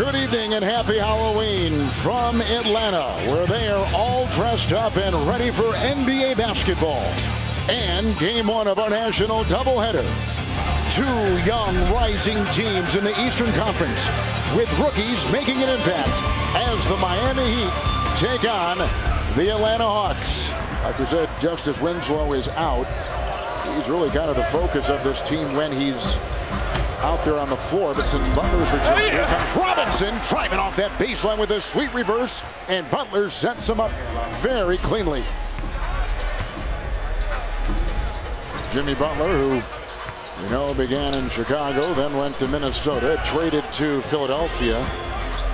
Good evening and happy Halloween from Atlanta, where they are all dressed up and ready for NBA basketball. And game one of our national doubleheader. Two young rising teams in the Eastern Conference, with rookies making an impact as the Miami Heat take on the Atlanta Hawks. Like I said, Justice Winslow is out. He's really kind of the focus of this team when he's out there on the floor. But since Butler's returned, here comes Robinson driving off that baseline with a sweet reverse. And Butler sets him up very cleanly. Jimmy Butler, who you know began in Chicago, then went to Minnesota, traded to Philadelphia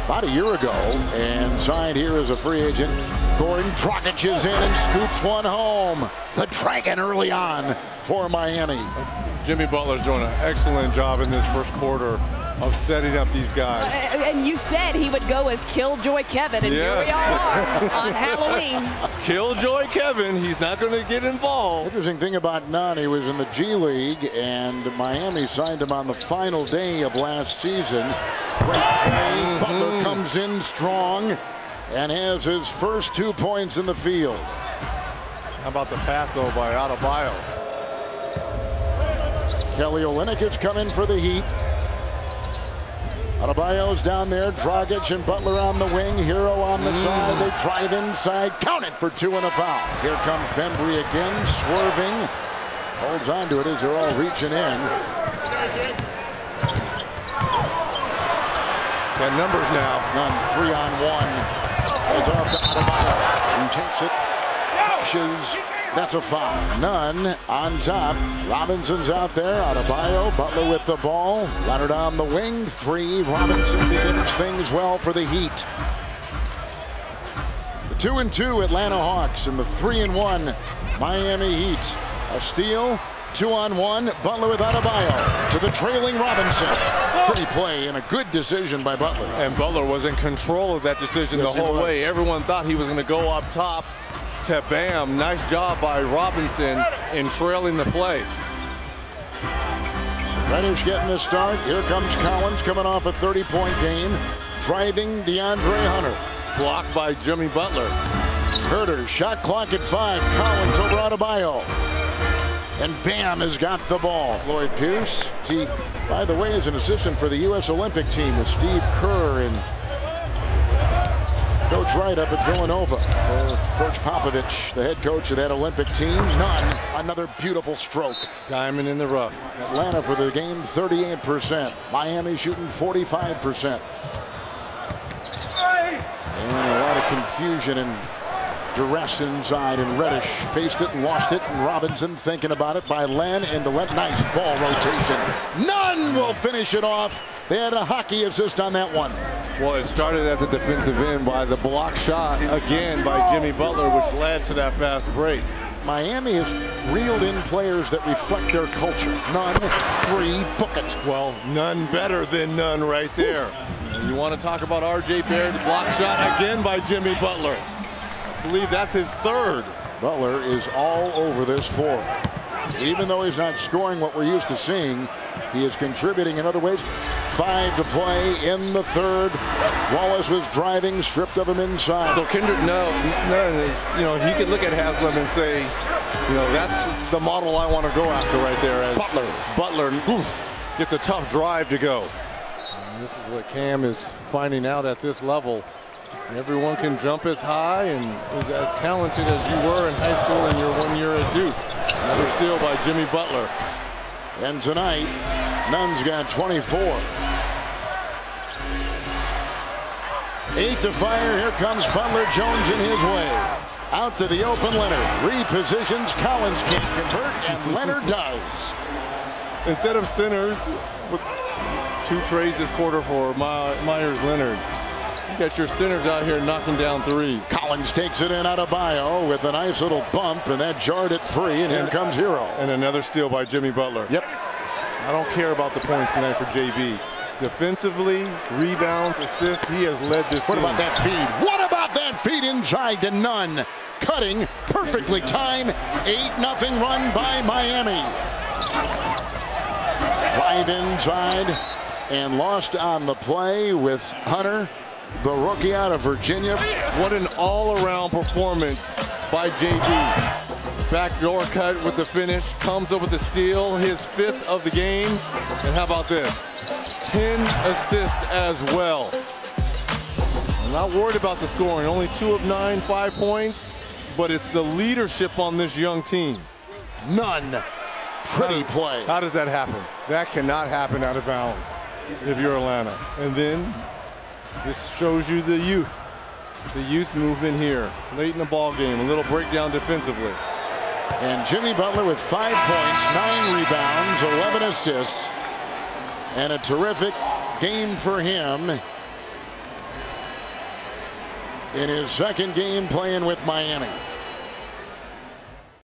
about a year ago, and signed here as a free agent. Goran Dragic in and scoops one home. The Dragon early on for Miami. Jimmy Butler's doing an excellent job in this first quarter of setting up these guys. And you said he would go as Killjoy Kevin, and Yes. here we all are on Halloween. Killjoy Kevin, he's not going to get involved. Interesting thing about Nunn he was in the G League, and Miami signed him on the final day of last season. Great play. Mm-hmm. Butler comes in strong and has his first two points in the field. How about the pass, though, by Adebayo? Kelly Olynyk has come in for the Heat. Adebayo's down there. Dragic and Butler on the wing. Herro on the side. They drive inside. Count it for two and a foul. Here comes Bembry again, swerving. Holds on to it as they're all reaching in. Got numbers now. Nunn three on one. Goes off to Adebayo. He takes it. Pushes. That's a foul. Nunn on top. Robinson's out there. Adebayo. Butler with the ball. Leonard on the wing. Three. Robinson begins things well for the Heat. The two and two Atlanta Hawks and the three and one Miami Heat. A steal. Two on one. Butler with Adebayo to the trailing Robinson. Pretty play and a good decision by Butler. And Butler was in control of that decision Yes, the whole way. Everyone thought he was going to go up top to Bam. Nice job by Robinson in trailing the play. Reddish getting the start. Here comes Collins coming off a 30-point game. Driving DeAndre Hunter. Blocked by Jimmy Butler. Huerter, shot clock at five. Collins over Adebayo. And Bam has got the ball. Lloyd Pierce, he, by the way, is an assistant for the U.S. Olympic team with Steve Kerr and Coach Wright up at Villanova for Coach Popovich, the head coach of that Olympic team. Nunn. Another beautiful stroke. Diamond in the rough. Atlanta for the game, 38%. Miami shooting 45%. And a lot of confusion and duress inside. And Reddish faced it and lost it. And Robinson thinking about it by Len into Len. Nice ball rotation. Nunn will finish it off. They had a hockey assist on that one. Well, it started at the defensive end by the block shot again by Jimmy Butler, which led to that fast break. Miami has reeled in players that reflect their culture. Nunn, three, book it. Well, none better than Nunn right there. You want to talk about R.J. Barrett, the block shot again by Jimmy Butler. I believe that's his third. Butler is all over this floor. Even though he's not scoring what we're used to seeing, he is contributing in other ways. Five to play in the third. Wallace was driving, stripped of him inside. So Kendrick, no, no, you know, he could look at Haslem and say, you know, that's the model I want to go after right there. As Butler. Butler oof, gets a tough drive to go. And this is what Cam is finding out at this level. Everyone can jump as high and is as talented as you were in high school in your one year at Duke. Another steal by Jimmy Butler. and tonight, Nunn's got 24. Eight to fire. Here comes Butler Jones in his way. Out to the open Leonard. Repositions. Collins can't convert, and Leonard does. Instead of centers, with two trays this quarter for My- Meyers Leonard. You got your centers out here knocking down three. Collins takes it in Adebayo with a nice little bump, and that jarred it free, and here comes Herro. And another steal by Jimmy Butler. Yep. I don't care about the points tonight for JB. Defensively, rebounds, assists, he has led this What team. about that feed? What about that feed inside to Nunn? Cutting, perfectly timed, 8 nothing run by Miami. Drive inside. and lost on the play with Hunter, the rookie out of Virginia. What an all-around performance by JB. Backdoor cut with the finish, comes up with the steal, his fifth of the game. And how about this? 10 assists as well. I'm not worried about the scoring. Only two of nine, five points. But it's the leadership on this young team. Nunn. Pretty play. How does that happen? That cannot happen out of bounds if you're Atlanta. And then this shows you the youth. The youth movement here. Late in the ball game, a little breakdown defensively. And Jimmy Butler with five points, nine rebounds, 11 assists, and a terrific game for him in his second game playing with Miami.